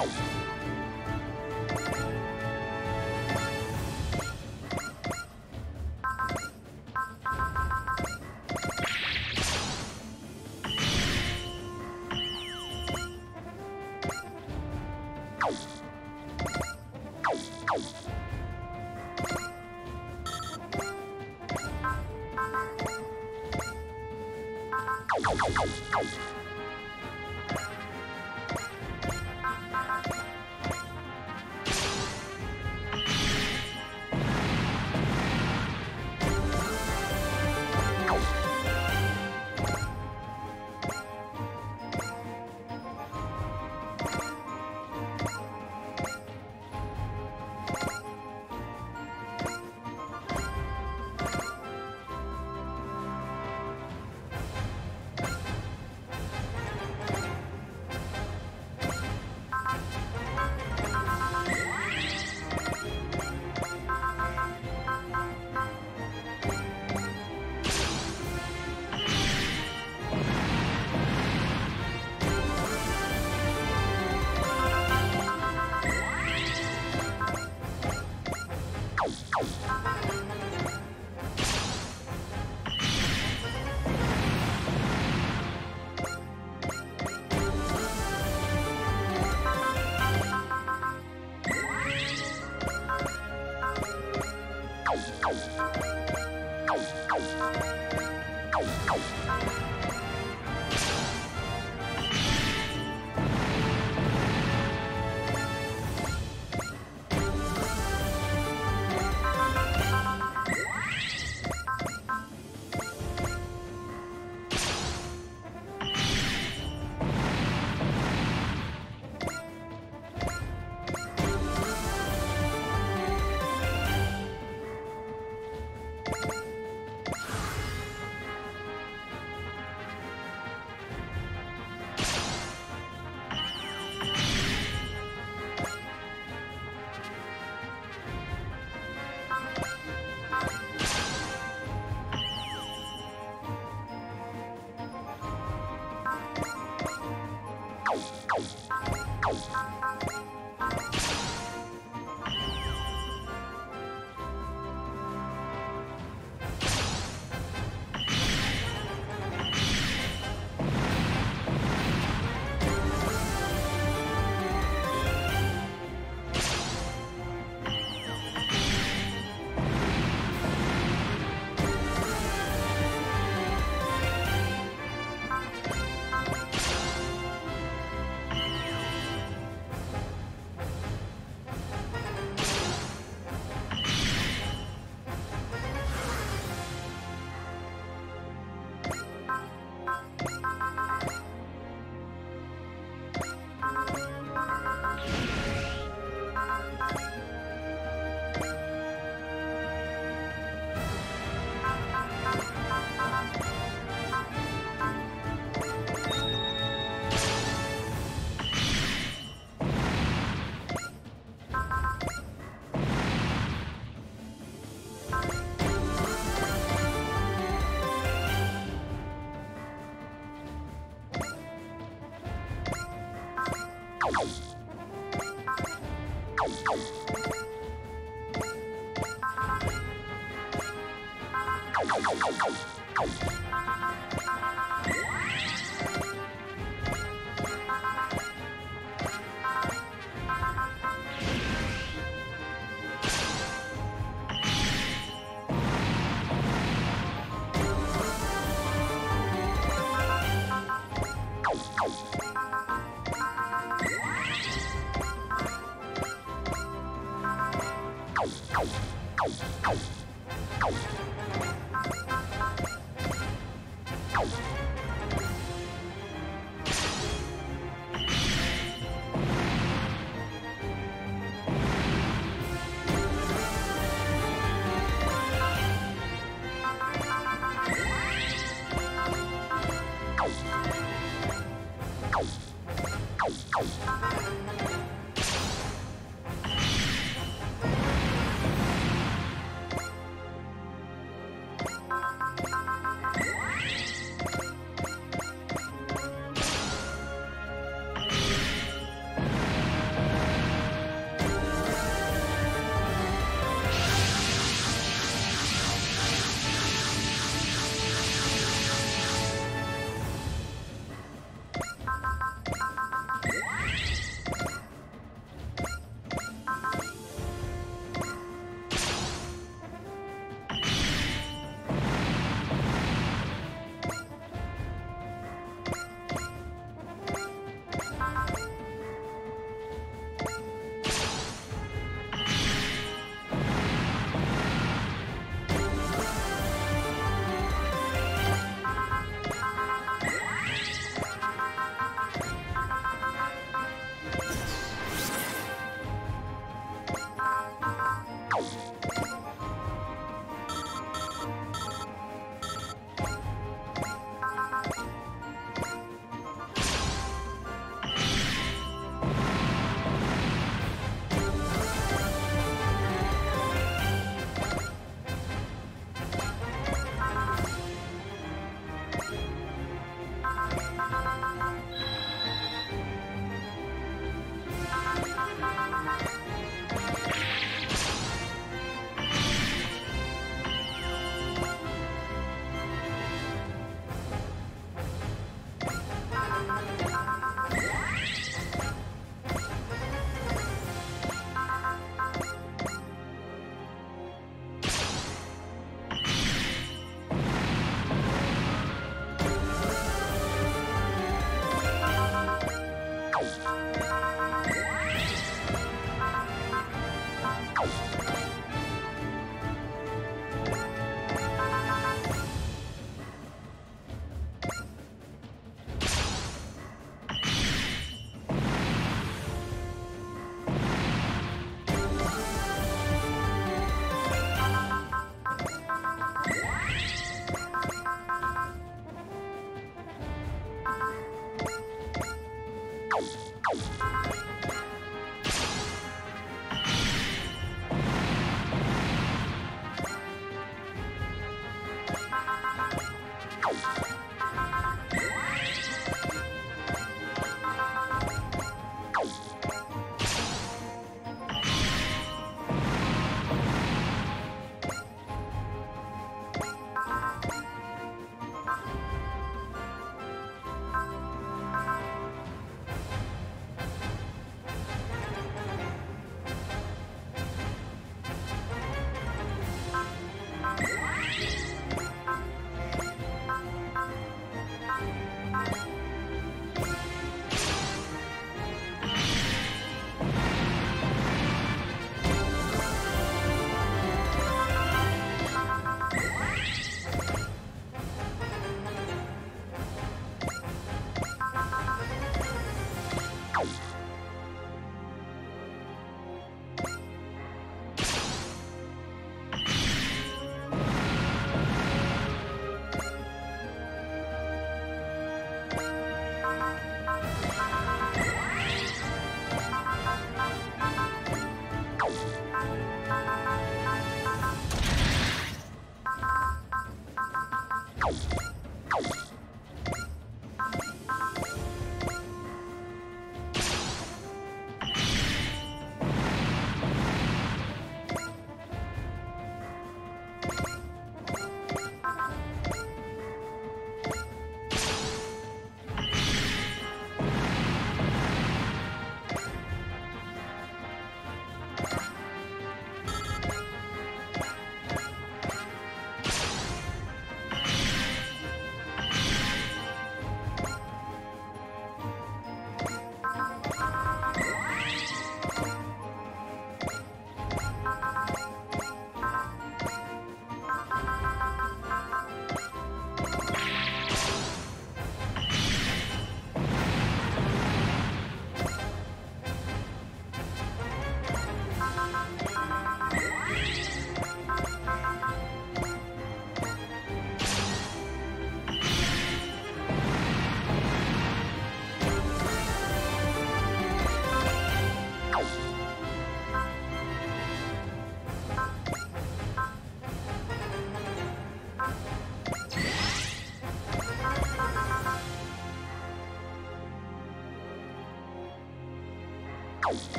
Oh.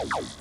Oh, oh, oh.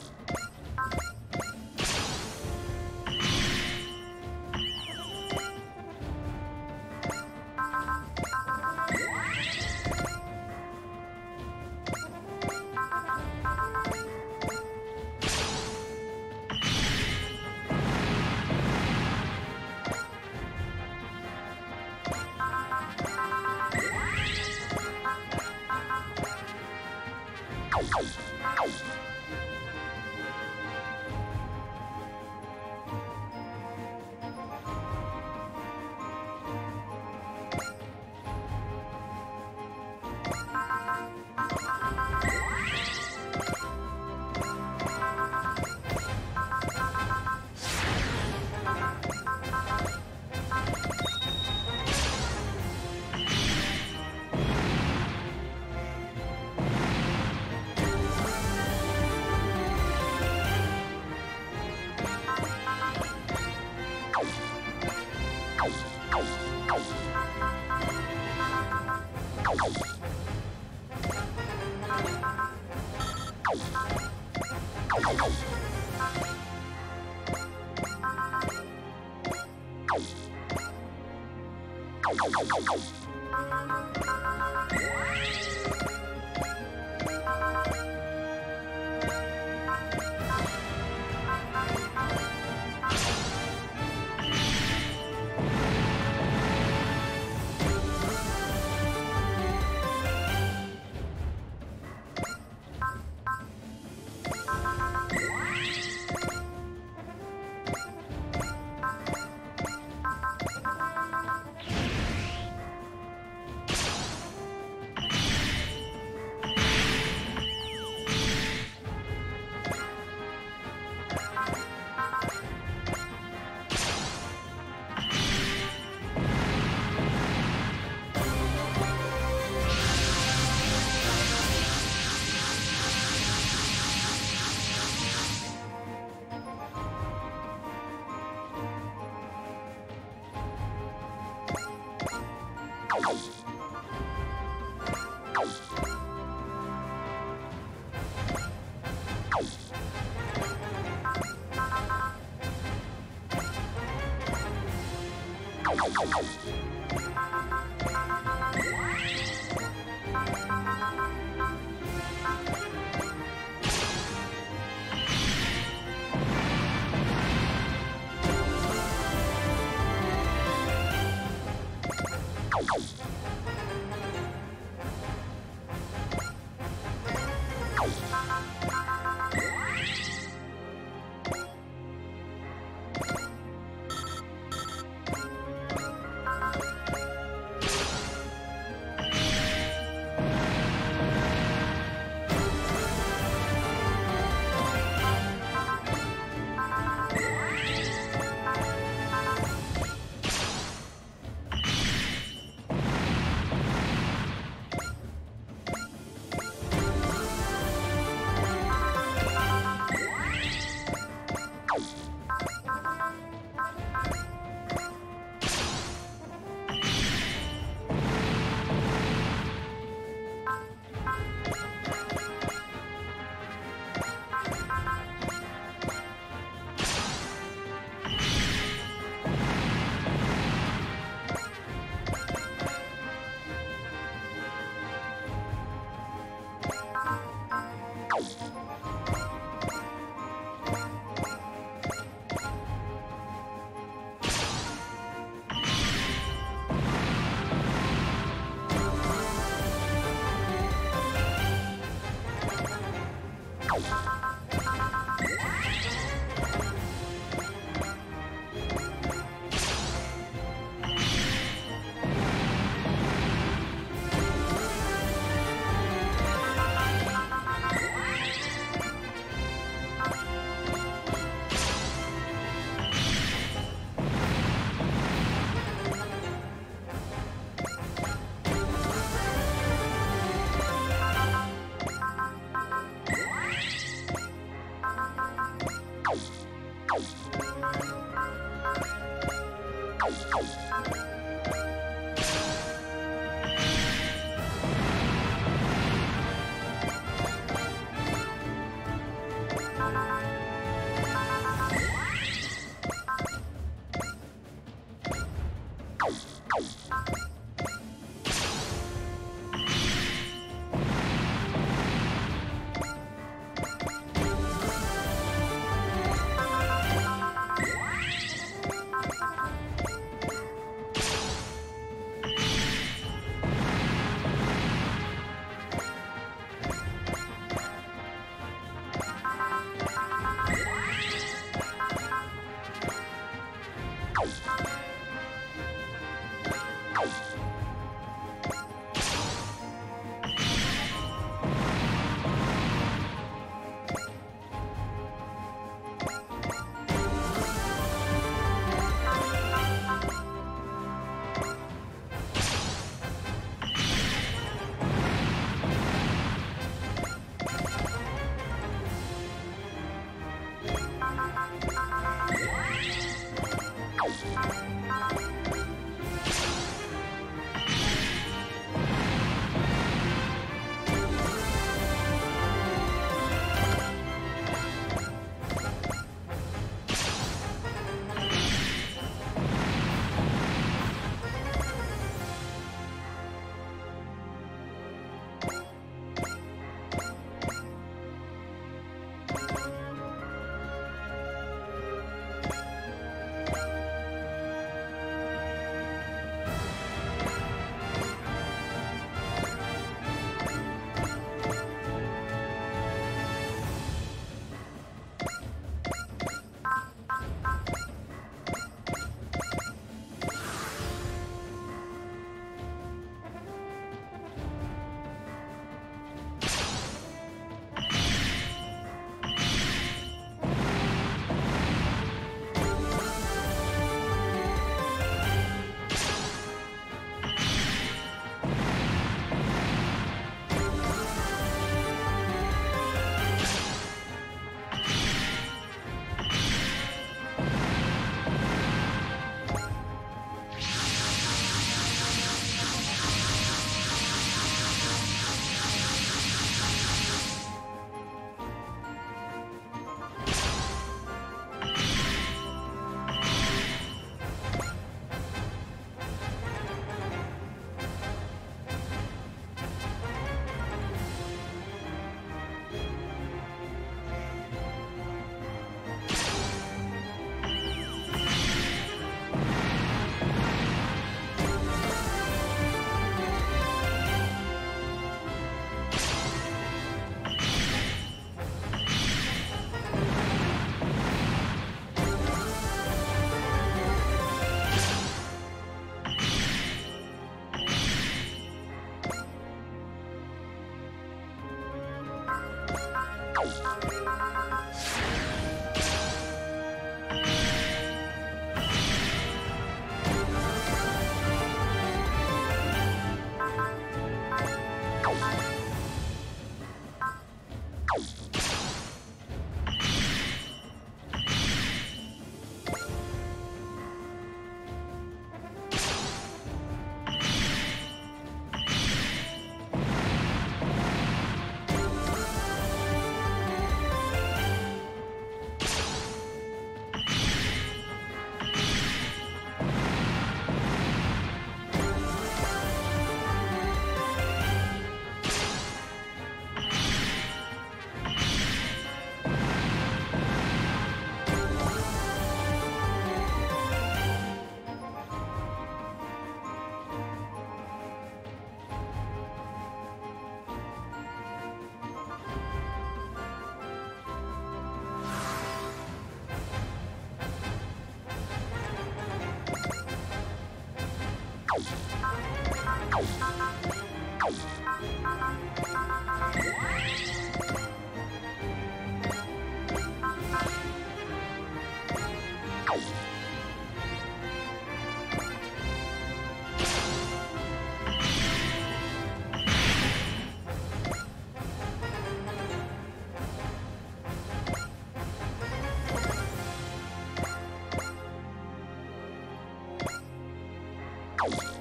Bye.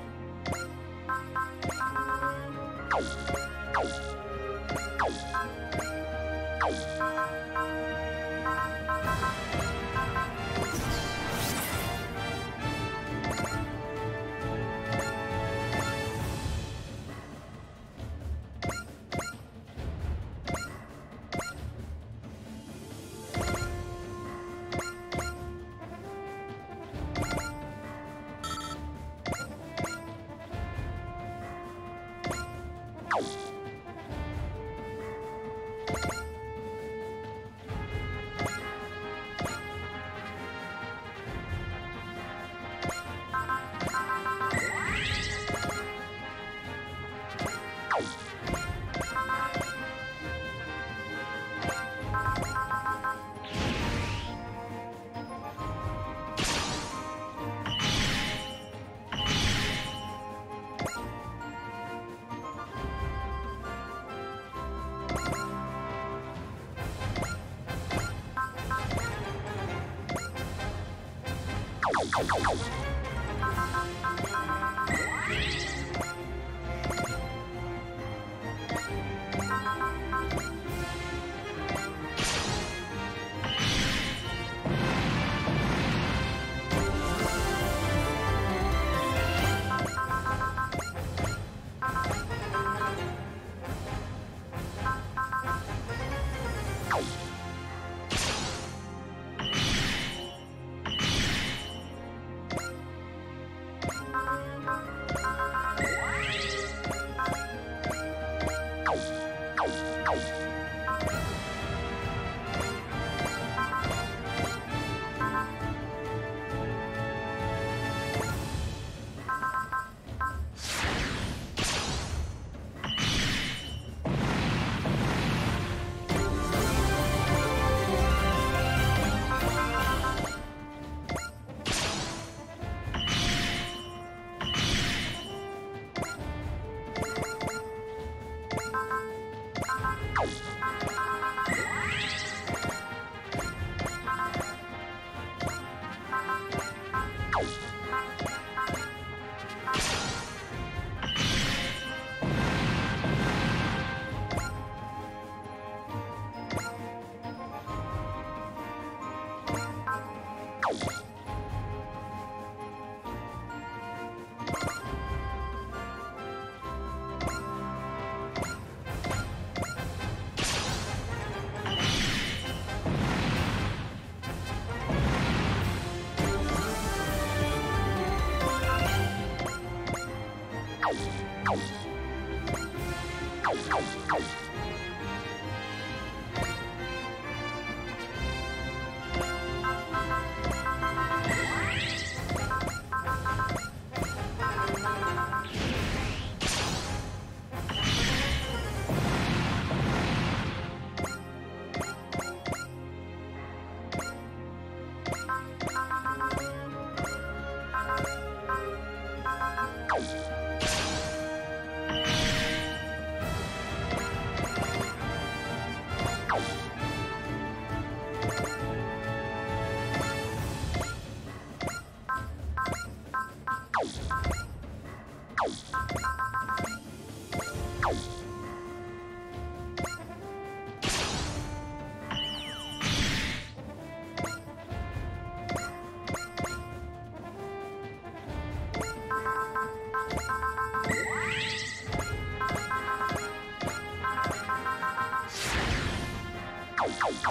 顔。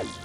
you